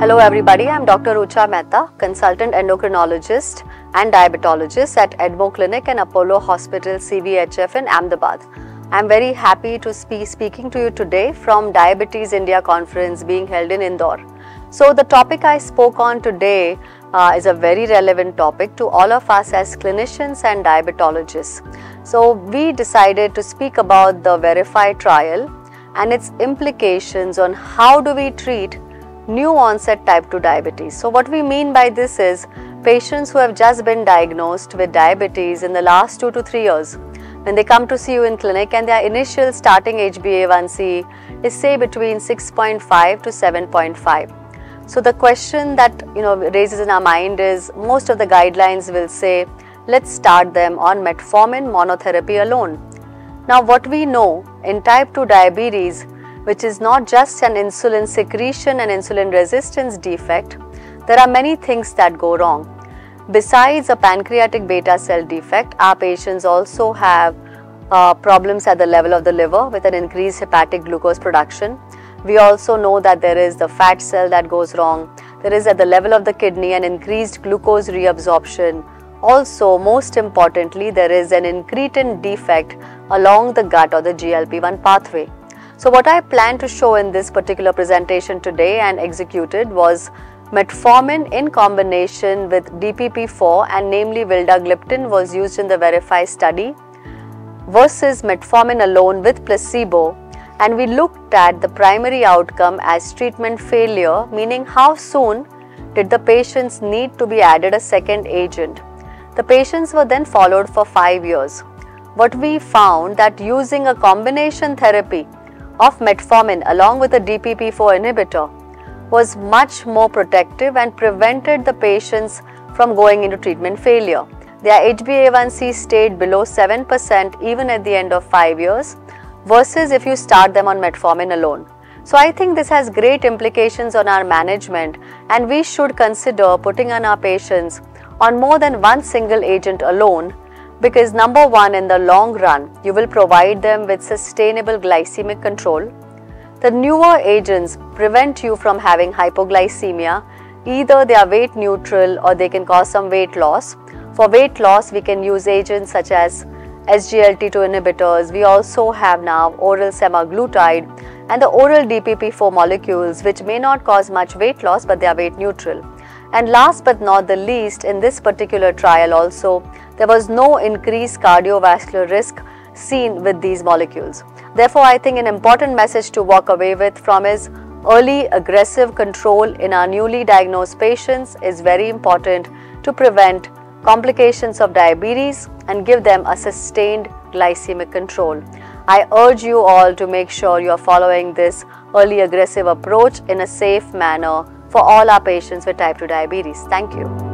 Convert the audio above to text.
Hello everybody, I'm Dr. Rucha Mehta, consultant endocrinologist and diabetologist at Edmo Clinic and Apollo Hospital CVHF in Ahmedabad. I'm very happy to be speaking to you today from Diabetes India conference being held in Indore. So the topic I spoke on today uh, is a very relevant topic to all of us as clinicians and diabetologists. So we decided to speak about the Verify trial and its implications on how do we treat new onset type 2 diabetes. So what we mean by this is patients who have just been diagnosed with diabetes in the last 2 to 3 years when they come to see you in clinic and their initial starting HbA1c is say between 6.5 to 7.5. So the question that you know raises in our mind is most of the guidelines will say let's start them on metformin monotherapy alone. Now what we know in type 2 diabetes which is not just an insulin secretion and insulin resistance defect, there are many things that go wrong. Besides a pancreatic beta cell defect, our patients also have uh, problems at the level of the liver with an increased hepatic glucose production. We also know that there is the fat cell that goes wrong. There is at the level of the kidney an increased glucose reabsorption. Also, most importantly, there is an incretin defect along the gut or the GLP-1 pathway. So what I plan to show in this particular presentation today and executed was metformin in combination with DPP-4 and namely vildagliptin was used in the Verify study versus metformin alone with placebo and we looked at the primary outcome as treatment failure meaning how soon did the patients need to be added a second agent. The patients were then followed for 5 years. What we found that using a combination therapy of metformin along with a DPP-4 inhibitor was much more protective and prevented the patients from going into treatment failure. Their HbA1c stayed below 7% even at the end of 5 years versus if you start them on metformin alone. So I think this has great implications on our management and we should consider putting on our patients on more than one single agent alone because number one in the long run you will provide them with sustainable glycemic control. The newer agents prevent you from having hypoglycemia. Either they are weight neutral or they can cause some weight loss. For weight loss we can use agents such as SGLT2 inhibitors. We also have now oral semaglutide and the oral DPP4 molecules which may not cause much weight loss but they are weight neutral and last but not the least, in this particular trial also, there was no increased cardiovascular risk seen with these molecules. Therefore, I think an important message to walk away with from is early aggressive control in our newly diagnosed patients is very important to prevent complications of diabetes and give them a sustained glycemic control. I urge you all to make sure you are following this early aggressive approach in a safe manner for all our patients with type 2 diabetes. Thank you.